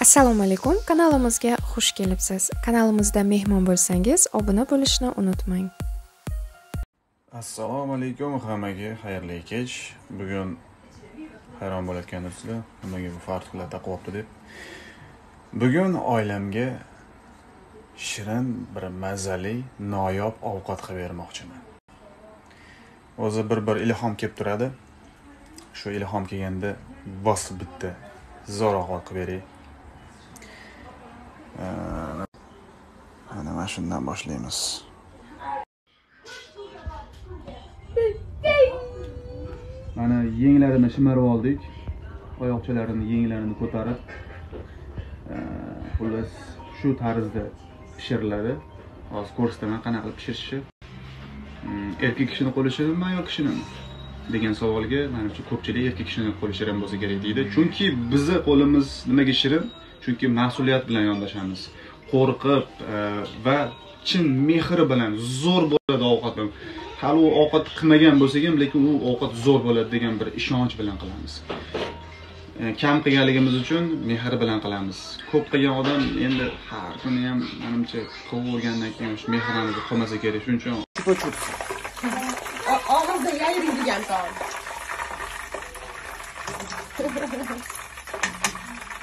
assalomu alaykum kanalimizga xush kelibsiz. Kanalimizda mehmon bo'lsangiz obuna bo'lishni unutmang. Assalomu alaykum hammaga xayrli kech. Bugun hayron bo'layotgandirsizlar nimaga bu fartuqlar taqyapti deb. Bugun oilamga shirin bir mazali noyob ovqat qilib bermoqchiman. O'zi bir bir ilhom kelib turadi. Shu ilhom kelganda bosib bitta zo'r ovqat qilib beray mana shundan boshlaymiz mana yenglarini shimarib oldik oyoqchalarini yenglarini ko'tarib xullas e, shu tarzda pishiriladi hozir ko'rsataman qanaqa qilib pishirishni hmm, erkak kishini qo'li shirinmi ayol kishinimi degan savolga manimcha ko'pchilik erkak kishini qo'li shirin bo'lsa kerak deydi. Chunki bizni qo'limiz nimaga shirin chunki mas'uliyat bilan yondashamiz. Qo'rqib e, va chin mehri bilan zo'r bo'ladi ovqat hali u ovqat qilmagan bo'lsak ham lekin u ovqat zo'r bo'ladi degan bir ishonch bilan qilamiz. E, kam qilganligimiz uchun mehr bilan qilamiz. Ko'p qilgan odam endi har kuni ham manimcha qilavergandan keyin shu mehrni qilmasa kerak shuning uchun og'izda yayiladigan taom.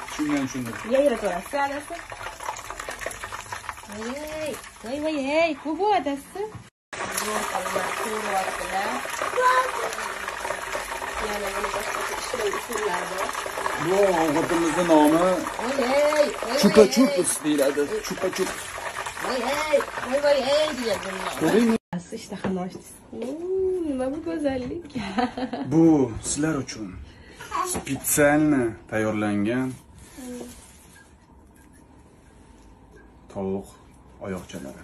Tushungan tushundim yayiraverasiz adasi Vay vay vay hey kubu adası. Bunun kalına kuğru attıla. Yani bunu başka kişiler usullarda. Bu avukatımızın namı Çuka Çukus değil adı. Çuka Çukus. Vay hey vay vay hey diye bunlar. Göreyim mi? İşte hanaştı. Hmm, Nima bu güzellik. bu sizler için. Spitselni tayyorlangan tovuq oyoqchalari